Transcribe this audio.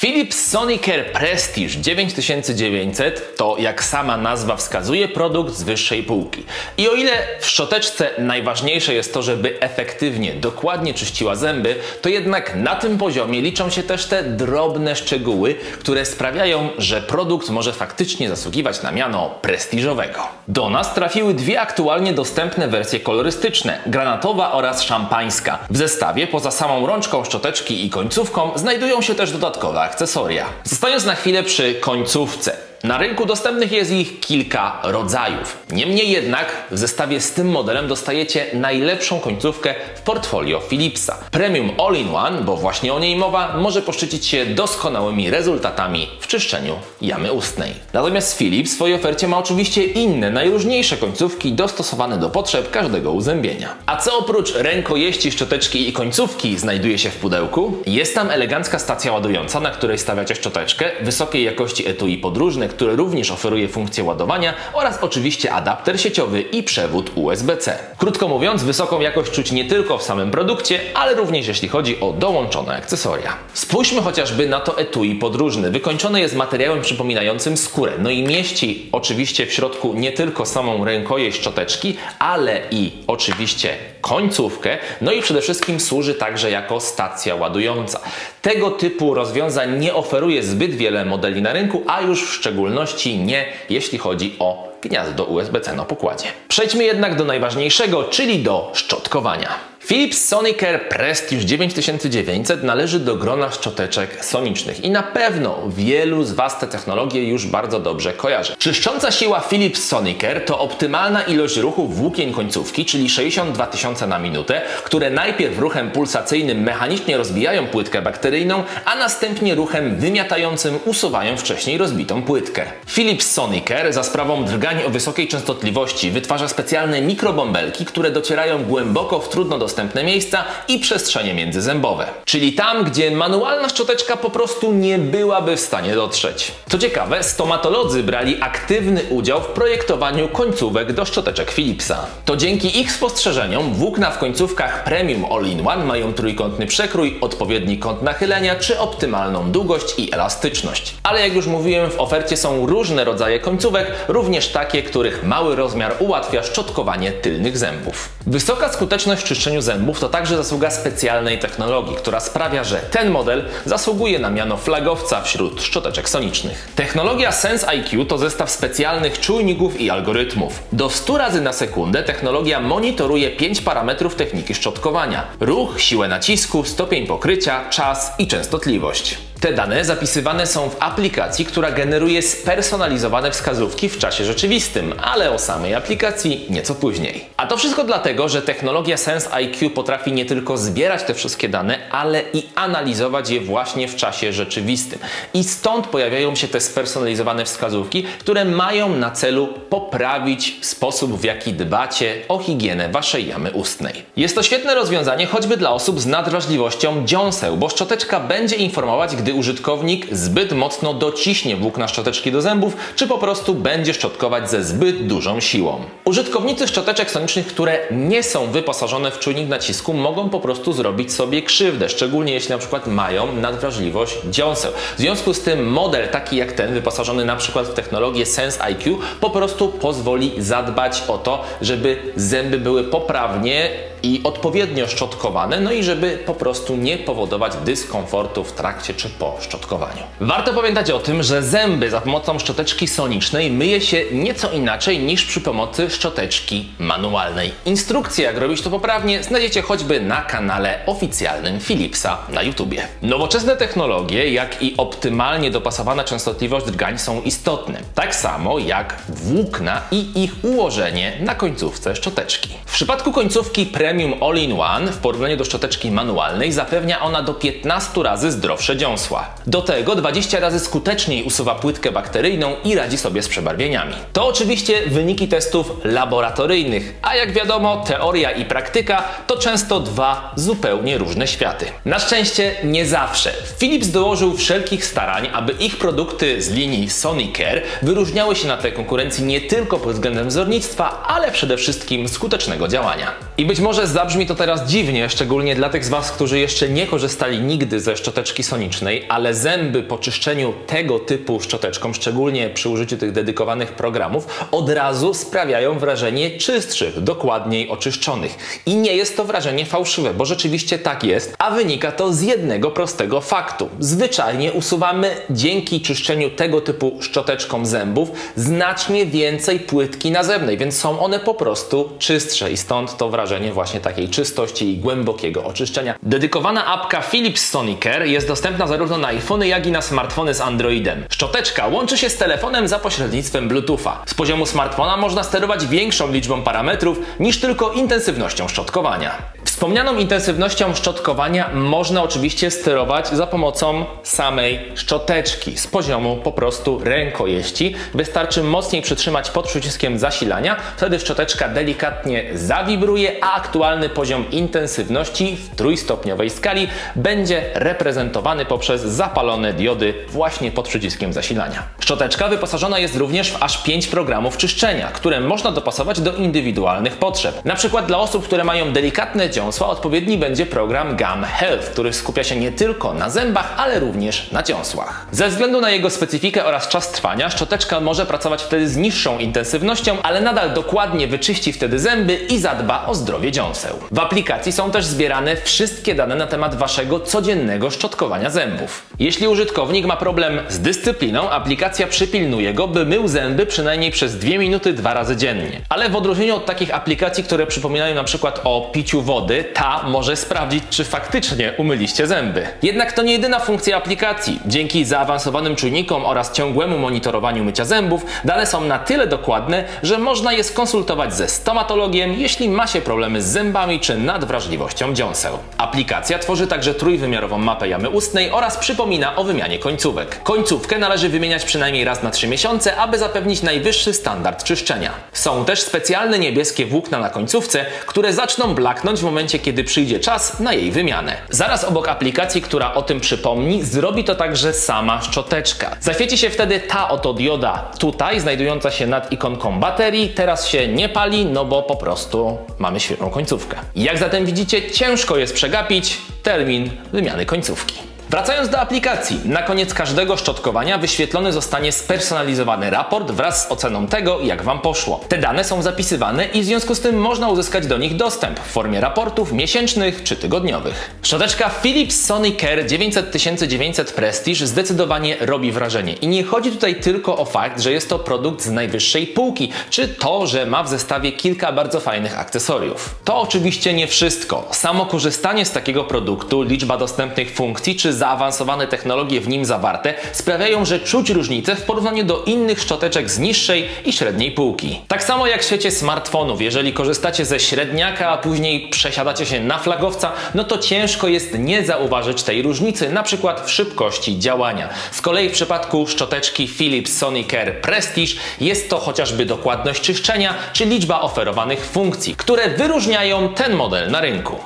Philips Sonicare Prestige 9900 to, jak sama nazwa wskazuje, produkt z wyższej półki. I o ile w szczoteczce najważniejsze jest to, żeby efektywnie, dokładnie czyściła zęby, to jednak na tym poziomie liczą się też te drobne szczegóły, które sprawiają, że produkt może faktycznie zasługiwać na miano prestiżowego. Do nas trafiły dwie aktualnie dostępne wersje kolorystyczne, granatowa oraz szampańska. W zestawie, poza samą rączką szczoteczki i końcówką, znajdują się też dodatkowe akcesoria. Zostając na chwilę przy końcówce. Na rynku dostępnych jest ich kilka rodzajów. Niemniej jednak w zestawie z tym modelem dostajecie najlepszą końcówkę w portfolio Philipsa. Premium All-in-One, bo właśnie o niej mowa, może poszczycić się doskonałymi rezultatami w czyszczeniu jamy ustnej. Natomiast Philips w swojej ofercie ma oczywiście inne, najróżniejsze końcówki dostosowane do potrzeb każdego uzębienia. A co oprócz rękojeści, szczoteczki i końcówki znajduje się w pudełku? Jest tam elegancka stacja ładująca, na której stawiacie szczoteczkę, wysokiej jakości etui które również oferuje funkcję ładowania oraz oczywiście adapter sieciowy i przewód USB-C. Krótko mówiąc, wysoką jakość czuć nie tylko w samym produkcie, ale również jeśli chodzi o dołączone akcesoria. Spójrzmy chociażby na to etui podróżny. Wykończone jest materiałem przypominającym skórę, no i mieści oczywiście w środku nie tylko samą rękojeść szczoteczki, ale i oczywiście końcówkę, no i przede wszystkim służy także jako stacja ładująca. Tego typu rozwiązań nie oferuje zbyt wiele modeli na rynku, a już w szczególności nie jeśli chodzi o gniazdo USB-C na pokładzie. Przejdźmy jednak do najważniejszego, czyli do szczotkowania. Philips Sonicare Prestige 9900 należy do grona szczoteczek sonicznych i na pewno wielu z Was te technologie już bardzo dobrze kojarzy. Czyszcząca siła Philips Sonicare to optymalna ilość ruchów włókien końcówki, czyli 62 tysiące na minutę, które najpierw ruchem pulsacyjnym mechanicznie rozbijają płytkę bakteryjną, a następnie ruchem wymiatającym usuwają wcześniej rozbitą płytkę. Philips Sonicare za sprawą drgań o wysokiej częstotliwości wytwarza specjalne mikrobąbelki, które docierają głęboko w trudno dostępne miejsca i przestrzenie międzyzębowe. Czyli tam, gdzie manualna szczoteczka po prostu nie byłaby w stanie dotrzeć. Co ciekawe, stomatolodzy brali aktywny udział w projektowaniu końcówek do szczoteczek Philipsa. To dzięki ich spostrzeżeniom włókna w końcówkach Premium All-in-One mają trójkątny przekrój, odpowiedni kąt nachylenia czy optymalną długość i elastyczność. Ale jak już mówiłem, w ofercie są różne rodzaje końcówek, również takie, których mały rozmiar ułatwia szczotkowanie tylnych zębów. Wysoka skuteczność w czyszczeniu zębów to także zasługa specjalnej technologii, która sprawia, że ten model zasługuje na miano flagowca wśród szczoteczek sonicznych. Technologia Sense IQ to zestaw specjalnych czujników i algorytmów. Do 100 razy na sekundę technologia monitoruje 5 parametrów techniki szczotkowania: ruch, siłę nacisku, stopień pokrycia, czas i częstotliwość. Te dane zapisywane są w aplikacji, która generuje spersonalizowane wskazówki w czasie rzeczywistym, ale o samej aplikacji nieco później. A to wszystko dlatego, że technologia Sense IQ potrafi nie tylko zbierać te wszystkie dane, ale i analizować je właśnie w czasie rzeczywistym. I stąd pojawiają się te spersonalizowane wskazówki, które mają na celu poprawić sposób, w jaki dbacie o higienę waszej jamy ustnej. Jest to świetne rozwiązanie choćby dla osób z nadwrażliwością dziąseł, bo szczoteczka będzie informować, gdy użytkownik zbyt mocno dociśnie włókna szczoteczki do zębów, czy po prostu będzie szczotkować ze zbyt dużą siłą. Użytkownicy szczoteczek sonicznych, które nie są wyposażone w czujnik nacisku, mogą po prostu zrobić sobie krzywdę, szczególnie jeśli na przykład mają nadwrażliwość dziąseł. W związku z tym model taki jak ten, wyposażony na przykład w technologię Sense IQ, po prostu pozwoli zadbać o to, żeby zęby były poprawnie i odpowiednio szczotkowane, no i żeby po prostu nie powodować dyskomfortu w trakcie czy po szczotkowaniu. Warto pamiętać o tym, że zęby za pomocą szczoteczki sonicznej myje się nieco inaczej niż przy pomocy szczoteczki manualnej. Instrukcje jak robić to poprawnie znajdziecie choćby na kanale oficjalnym Philipsa na YouTubie. Nowoczesne technologie, jak i optymalnie dopasowana częstotliwość drgań są istotne, tak samo jak włókna i ich ułożenie na końcówce szczoteczki. W przypadku końcówki Premium All-in-One w porównaniu do szczoteczki manualnej zapewnia ona do 15 razy zdrowsze dziąsła. Do tego 20 razy skuteczniej usuwa płytkę bakteryjną i radzi sobie z przebarwieniami. To oczywiście wyniki testów laboratoryjnych, a jak wiadomo, teoria i praktyka to często dwa zupełnie różne światy. Na szczęście nie zawsze. Philips dołożył wszelkich starań, aby ich produkty z linii Sonicare wyróżniały się na tle konkurencji nie tylko pod względem wzornictwa, ale przede wszystkim skutecznego działania. I być może zabrzmi to teraz dziwnie, szczególnie dla tych z Was, którzy jeszcze nie korzystali nigdy ze szczoteczki sonicznej, ale zęby po czyszczeniu tego typu szczoteczką, szczególnie przy użyciu tych dedykowanych programów, od razu sprawiają wrażenie czystszych, dokładniej oczyszczonych. I nie jest to wrażenie fałszywe, bo rzeczywiście tak jest, a wynika to z jednego prostego faktu. Zwyczajnie usuwamy dzięki czyszczeniu tego typu szczoteczką zębów znacznie więcej płytki nazewnej, więc są one po prostu czystsze i stąd to wrażenie właśnie takiej czystości i głębokiego oczyszczenia. Dedykowana apka Philips Sonicare jest dostępna zarówno na iPhony, jak i na smartfony z Androidem. Szczoteczka łączy się z telefonem za pośrednictwem Bluetootha. Z poziomu smartfona można sterować większą liczbą parametrów niż tylko intensywnością szczotkowania. Wspomnianą intensywnością szczotkowania można oczywiście sterować za pomocą samej szczoteczki z poziomu po prostu rękojeści. Wystarczy mocniej przytrzymać pod przyciskiem zasilania, wtedy szczoteczka delikatnie zawibruje, a aktualny poziom intensywności w trójstopniowej skali będzie reprezentowany poprzez zapalone diody właśnie pod przyciskiem zasilania. Szczoteczka wyposażona jest również w aż 5 programów czyszczenia, które można dopasować do indywidualnych potrzeb. Na przykład dla osób, które mają delikatne dziąsła, odpowiedni będzie program Gum Health, który skupia się nie tylko na zębach, ale również na dziąsłach. Ze względu na jego specyfikę oraz czas trwania, szczoteczka może pracować wtedy z niższą intensywnością, ale nadal dokładnie wyczyści wtedy zęby i zadba o zdrowie dziąseł. W aplikacji są też zbierane wszystkie dane na temat waszego codziennego szczotkowania zębów. Jeśli użytkownik ma problem z dyscypliną, aplikacja przypilnuje go, by mył zęby przynajmniej przez 2 minuty dwa razy dziennie. Ale w odróżnieniu od takich aplikacji, które przypominają na przykład o piciu wody, ta może sprawdzić, czy faktycznie umyliście zęby. Jednak to nie jedyna funkcja aplikacji. Dzięki zaawansowanym czujnikom oraz ciągłemu monitorowaniu mycia zębów, dane są na tyle dokładne, że można je skonsultować ze stomatologiem, jeśli ma się problemy z zębami czy nadwrażliwością dziąseł. Aplikacja tworzy także trójwymiarową mapę jamy ustnej oraz przypomina o wymianie końcówek. Końcówkę należy wymieniać przynajmniej raz na 3 miesiące, aby zapewnić najwyższy standard czyszczenia. Są też specjalne niebieskie włókna na końcówce, które zaczną blaknąć w momencie, kiedy przyjdzie czas na jej wymianę. Zaraz obok aplikacji, która o tym przypomni, zrobi to także sama szczoteczka. Zaświeci się wtedy ta oto dioda tutaj, znajdująca się nad ikonką baterii. Teraz się nie pali, no bo po prostu mamy świetną końcówkę. Jak zatem widzicie, ciężko jest przegapić termin wymiany końcówki. Wracając do aplikacji, na koniec każdego szczotkowania wyświetlony zostanie spersonalizowany raport wraz z oceną tego, jak Wam poszło. Te dane są zapisywane i w związku z tym można uzyskać do nich dostęp w formie raportów miesięcznych czy tygodniowych. Szczoteczka Philips Sonicare 900 Prestige zdecydowanie robi wrażenie. I nie chodzi tutaj tylko o fakt, że jest to produkt z najwyższej półki, czy to, że ma w zestawie kilka bardzo fajnych akcesoriów. To oczywiście nie wszystko. Samo korzystanie z takiego produktu, liczba dostępnych funkcji czy zaawansowane technologie w nim zawarte sprawiają, że czuć różnicę w porównaniu do innych szczoteczek z niższej i średniej półki. Tak samo jak w świecie smartfonów, jeżeli korzystacie ze średniaka, a później przesiadacie się na flagowca, no to ciężko jest nie zauważyć tej różnicy, na przykład w szybkości działania. Z kolei w przypadku szczoteczki Philips Sonicare Prestige jest to chociażby dokładność czyszczenia czy liczba oferowanych funkcji, które wyróżniają ten model na rynku.